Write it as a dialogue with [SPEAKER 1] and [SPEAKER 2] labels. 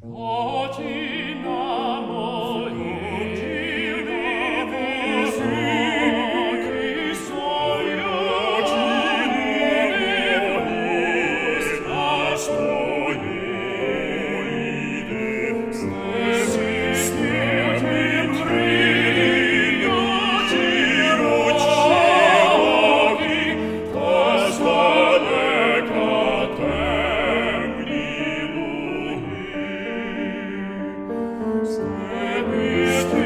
[SPEAKER 1] Voci Stebite